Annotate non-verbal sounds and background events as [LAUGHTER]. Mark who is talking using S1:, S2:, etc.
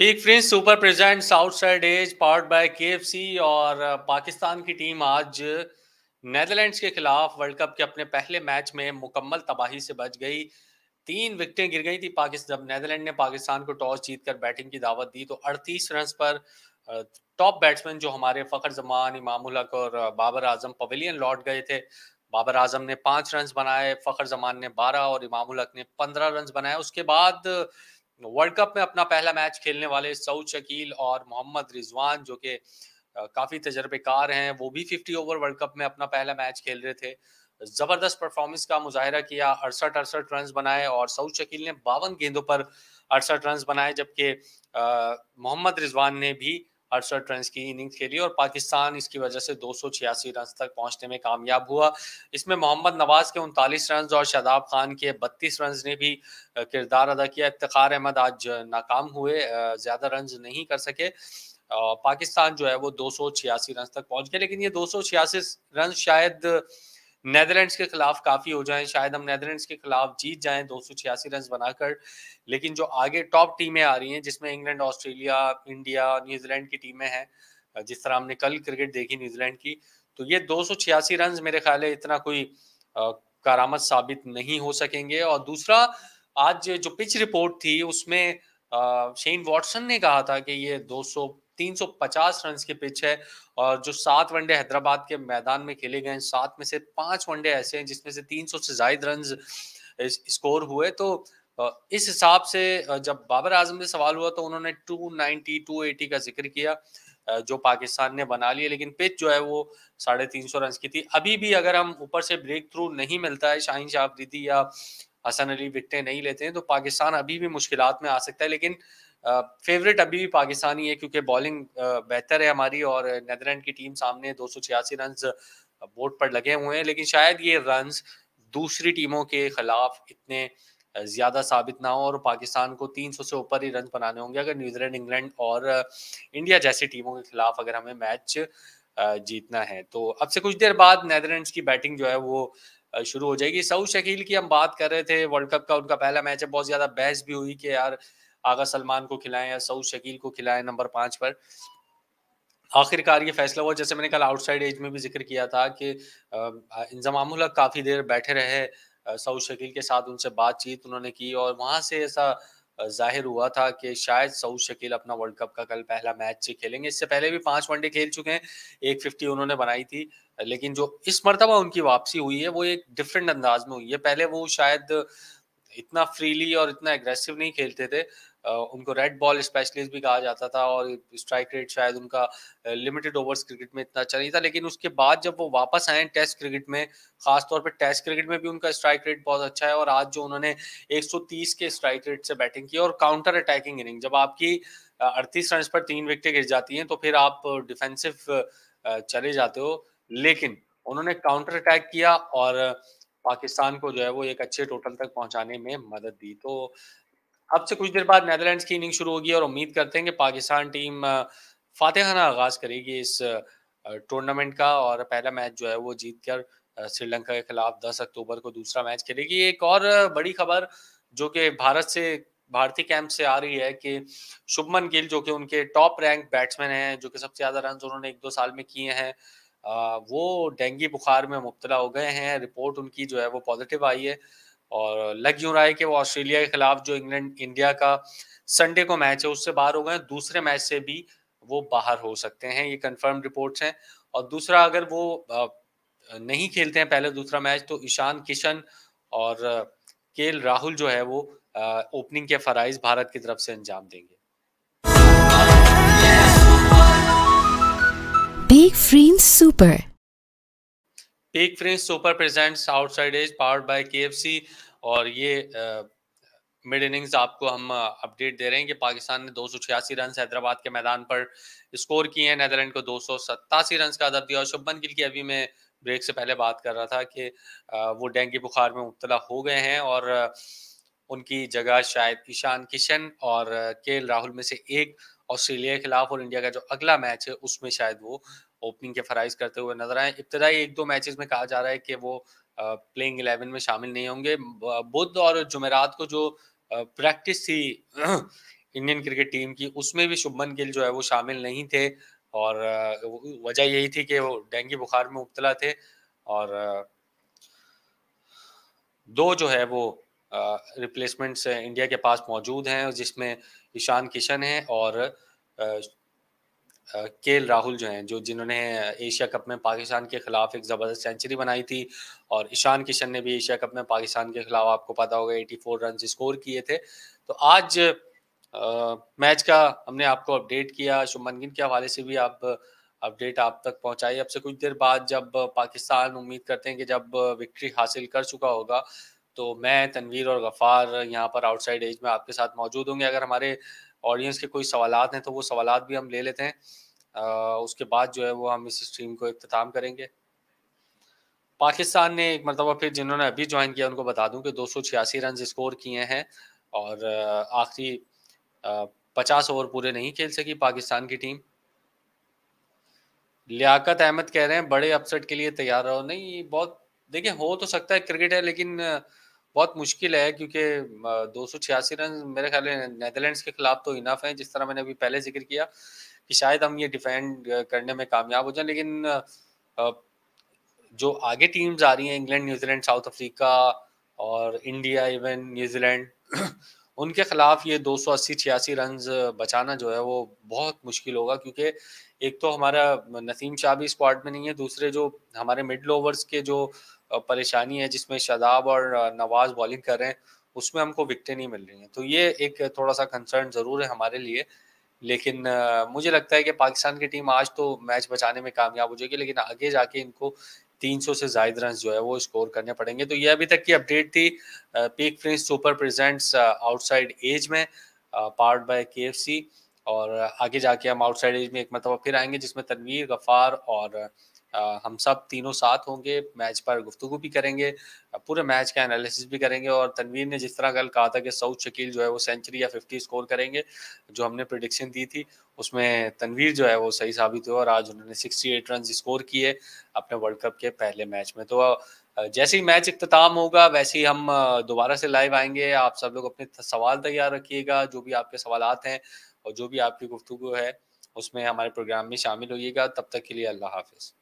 S1: Big friends super presents outside edge powered by KFC और पाकिस्तान की team आज Netherlands के खिलाफ वर्ल्ड कप के अपने पहले मैच में मुकम्मल तबाही से बच गई। तीन विकटें गिर गई थी पाकिस्तान जब नेदरलैंड ने पाकिस्तान को टॉस जीतकर बैटिंग की दावत दी तो 38 रन पर टॉप बैट्समैन जो हमारे फखर जमान, इमाम हक और बाबर आज़म पवेलियन लौट गए थे। बाबर आज़म ने पाँच रन बनाए, फखर जमान ने बारह और इमाम हक ने पंद्रह रन बनाए। उसके बाद वर्ल्ड कप में अपना पहला मैच खेलने वाले सऊद शकील और मोहम्मद रिजवान, जो कि काफ़ी तजर्बेकार हैं, वो भी 50 ओवर वर्ल्ड कप में अपना पहला मैच खेल रहे थे। ज़बरदस्त परफॉर्मेंस का मुजाहरा किया, अड़सठ अड़सठ रन बनाए और सऊद शकील ने बावन गेंदों पर अड़सठ रन बनाए, जबकि मोहम्मद रिजवान ने भी अड़सठ रन की इनिंग्स खेली और पाकिस्तान इसकी वजह से दो सौ छियासी रन तक पहुँचने में कामयाब हुआ। इसमें मोहम्मद नवाज़ के उनतालीस रन और शादाब खान के बत्तीस रन ने भी किरदार अदा किया। इफ्तार अहमद आज नाकाम हुए ज़्यादा रन नहीं कर सके। पाकिस्तान जो है वो दो सौ छियासी रन तक पहुँच गया, लेकिन ये दो सौ छियासी रन शायद नेदरलैंड्स के खिलाफ काफ़ी हो जाए, शायद हम नेदरलैंड्स के खिलाफ जीत जाएँ, दो रन बनाकर। लेकिन जो आगे टॉप टीमें आ रही हैं, जिसमें इंग्लैंड ऑस्ट्रेलिया इंडिया न्यूजीलैंड की टीमें हैं, जिस तरह हमने कल क्रिकेट देखी न्यूजीलैंड की तो ये दो सौ छियासी रन मेरे ख्याल है इतना कोई कारामद साबित नहीं हो सकेंगे। और दूसरा, आज जो पिच रिपोर्ट थी, उसमें शेन वॉटसन ने कहा था कि ये 200 350 रन के पिच है और जो सात वनडे हैदराबाद के मैदान में खेले गए हैं, सात में से पाँच वनडे ऐसे हैं जिसमें से 300 से जायद रन स्कोर हुए। तो इस हिसाब से जब बाबर आज़म से सवाल हुआ तो उन्होंने 290 280 का ज़िक्र किया जो पाकिस्तान ने बना लिया, लेकिन पिच जो है वो साढ़े तीन सौ रन की थी। अभी भी अगर हम ऊपर से ब्रेक थ्रू नहीं मिलता है, शाहीन शाह अफरीदी या हसन अली विकटें नहीं लेते हैं तो पाकिस्तान अभी भी मुश्किल में आ सकता है, लेकिन फेवरेट अभी भी पाकिस्तानी है क्योंकि बॉलिंग बेहतर है हमारी और नेदरलैंड की टीम सामने दो सौ छियासी रन बोर्ड पर लगे हुए हैं। लेकिन शायद ये रन दूसरी टीमों के खिलाफ इतने ज़्यादा साबित ना हो और पाकिस्तान को 300 से ऊपर ही रन बनाने होंगे अगर न्यूजीलैंड इंग्लैंड और इंडिया जैसी टीमों के खिलाफ अगर हमें मैच जीतना है। तो अब से कुछ देर बाद नेदरलैंड्स की बैटिंग जो है वो शुरू हो जाएगी। सऊद शकील की हम बात कर रहे थे वर्ल्ड कप का उनका पहला मैच है। बहुत ज़्यादा बहस भी हुई कि यार आगा सलमान को खिलाएँ या सऊद शकील को खिलाएँ नंबर पाँच पर। आखिरकार ये फैसला हुआ, जैसे मैंने कल आउटसाइड एज में भी ज़िक्र किया था कि इंजमाम काफ़ी देर बैठे रहे सऊद शकील के साथ उनसे बातचीत उन्होंने की और वहाँ से ऐसा ज़ाहिर हुआ था कि शायद सऊद शकील अपना वर्ल्ड कप का कल पहला मैच खेलेंगे। इससे पहले भी पाँच वनडे खेल चुके हैं, एक फिफ्टी उन्होंने बनाई थी, लेकिन जो इस मरतबा उनकी वापसी हुई है, वो एक डिफरेंट अंदाज में हुई है। पहले वो शायद इतना फ्रीली और इतना एग्रेसिव नहीं खेलते थे उनको रेड बॉल स्पेशलिस्ट भी कहा जाता था और स्ट्राइक रेट शायद उनका लिमिटेड ओवर्स क्रिकेट में इतना अच्छा नहीं था, लेकिन उसके बाद जब वो वापस आए टेस्ट क्रिकेट में खास तौर पे टेस्ट क्रिकेट में भी उनका स्ट्राइक रेट बहुत अच्छा है और आज जो उन्होंने 130 के स्ट्राइक रेट से बैटिंग की और काउंटर अटैकिंग इनिंग जब आपकी अड़तीस रन पर तीन विकेटें गिर जाती हैं तो फिर आप डिफेंसिव चले जाते हो, लेकिन उन्होंने काउंटर अटैक किया और पाकिस्तान को जो है वो एक अच्छे टोटल तक पहुँचाने में मदद दी तो अब से कुछ देर बाद नेदरलैंड्स की इनिंग शुरू होगी और उम्मीद करते हैं कि पाकिस्तान टीम फातेहाना आगाज़ करेगी इस टूर्नामेंट का और पहला मैच जो है वो जीत कर श्रीलंका के खिलाफ 10 अक्टूबर को दूसरा मैच खेलेगी। एक और बड़ी खबर जो कि भारत से, भारतीय कैंप से आ रही है कि शुभमन गिल जो कि उनके टॉप रैंक बैट्समैन हैं, जो कि सबसे ज़्यादा रन उन्होंने एक दो साल में किए हैं वो डेंगू बुखार में मुबतला हो गए हैं। रिपोर्ट उनकी जो है वो पॉजिटिव आई है। और लग यूँ रहा है कि वो ऑस्ट्रेलिया के खिलाफ जो इंग्लैंड, इंडिया का संडे को मैच है, उससे बाहर हो गए दूसरे मैच से भी वो बाहर हो सकते हैं, ये कंफर्म रिपोर्ट्स हैं। और दूसरा, अगर वो नहीं खेलते हैं पहले दूसरा मैच तो ईशान किशन और के राहुल जो है वो ओपनिंग के फराइज भारत की तरफ़ से अंजाम देंगे।
S2: Big Friends Super
S1: big friends super presents outside edge powered by KFC और ये मिड इनिंग्स आपको हम अपडेट दे रहे हैं कि पाकिस्तान ने दो रन हैदराबाद के मैदान पर स्कोर किए हैं। नेदरलैंड को दो रन का अदब दिया। और शुभमन गिल की अभी मैं ब्रेक से पहले बात कर रहा था कि वो डेंगू बुखार में मुबतला हो गए हैं और उनकी जगह शायद ईशान किशन और के राहुल में से एक ऑस्ट्रेलिया के खिलाफ और इंडिया का जो अगला मैच है, उसमें शायद वो ओपनिंग के फराइज करते हुए नज़र आए। इब्तदाई एक दो मैचेस में कहा जा रहा है कि वो प्लेइंग इलेवन में शामिल नहीं होंगे। बुध और जुमेरात को जो प्रैक्टिस थी इंडियन क्रिकेट टीम की, उसमें भी शुभमन गिल जो है वो शामिल नहीं थे और वजह यही थी कि वो डेंगू बुखार में मुबतला थे और दो जो है वो रिप्लेसमेंट्स इंडिया के पास मौजूद हैं, जिसमें ईशान किशन है और के राहुल जो हैं जो जिन्होंने एशिया कप में पाकिस्तान के खिलाफ एक ज़बरदस्त सेंचुरी बनाई थी और ईशान किशन ने भी एशिया कप में पाकिस्तान के खिलाफ आपको पता होगा 84 रन स्कोर किए थे। तो आज आ, मैच का हमने आपको अपडेट किया शुभमन गिल के हवाले से भी आप अपडेट आप तक पहुंचाई। अब से कुछ देर बाद जब पाकिस्तान उम्मीद करते हैं कि जब विक्ट्री हासिल कर चुका होगा तो मैं तनवीर और गफ़ार यहाँ पर आउटसाइड एज में आपके साथ मौजूद होंगे। अगर हमारे ऑडियंस के कोई सवाल हैं तो वो सवाल भी हम ले लेते हैं। आ, उसके बाद जो है वो हम इस स्ट्रीम को अख्ताम करेंगे। पाकिस्तान ने एक मरतबा फिर जिन्होंने अभी ज्वाइन किया उनको बता दूँ कि दो सौ छियासी रन स्कोर किए हैं और आखिरी पचास ओवर पूरे नहीं खेल सकी पाकिस्तान की टीम लियाकत अहमद कह रहे हैं बड़े अपसेट के लिए तैयार रहो। नहीं बहुत देखिए हो तो सकता है क्रिकेट है लेकिन बहुत मुश्किल है, क्योंकि दो सौ छियासी रन मेरे ख्याल में नेदरलैंड्स के खिलाफ तो इनफ है, जिस तरह मैंने अभी पहले ज़िक्र किया कि शायद हम ये डिफेंड करने में कामयाब हो जाए, लेकिन जो आगे टीम्स आ रही हैं, England, New Zealand, South Africa और इंडिया इवन न्यूजीलैंड, [CLEARS THROAT] उनके खिलाफ ये 280 छियासी रन बचाना जो है, वो बहुत मुश्किल होगा, क्योंकि एक तो हमारा नसीम शाह भी स्क्वाड में नहीं है, दूसरे जो हमारे मिडल ओवर्स के जो परेशानी है, जिसमें शादाब और नवाज़ बॉलिंग कर रहे हैं, उसमें हमको विकटें नहीं मिल रही हैं। तो ये एक थोड़ा सा कंसर्न ज़रूर है हमारे लिए। लेकिन मुझे लगता है कि पाकिस्तान की टीम आज तो मैच बचाने में कामयाब हो जाएगी, लेकिन आगे जाके इनको 300 से जायद रन जो है वो स्कोर करने पड़ेंगे। तो ये अभी तक की अपडेट थी big friends super presents outside edge में पार्ट बाय के और आगे जाके हम आउटसाइड एज में एक मतलब फिर आएँगे, जिसमें तनवीर गफ़ार और हम सब तीनों साथ होंगे, मैच पर गुफ्तु भी करेंगे पूरे मैच का एनालिसिस भी करेंगे और तनवीर ने जिस तरह कल कहा था कि सऊद शकील जो है वो सेंचुरी या फिफ्टी स्कोर करेंगे, जो हमने प्रिडिक्शन दी थी, उसमें तनवीर जो है वो सही साबित हुआ और आज उन्होंने सिक्सटी एट रन स्कोर किए अपने वर्ल्ड कप के पहले मैच में। तो जैसे ही मैच इख्ताम होगा, वैसे ही हम दोबारा से लाइव आएँगे। आप सब लोग अपने सवाल तैयार रखिएगा, जो भी आपके सवाल हैं और जो भी आपकी गुफ्तु है, उसमें हमारे प्रोग्राम में शामिल होइएगा। तब तक के लिए अल्लाह हाफिज़।